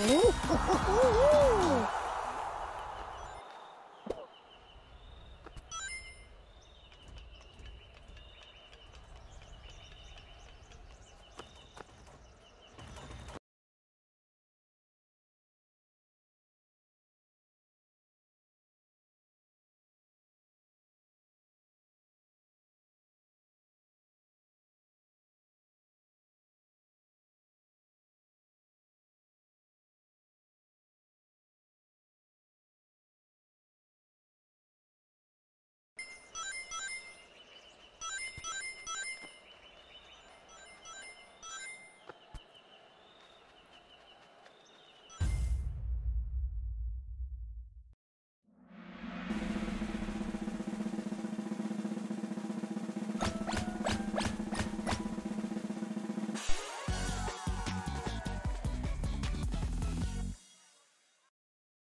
Oh!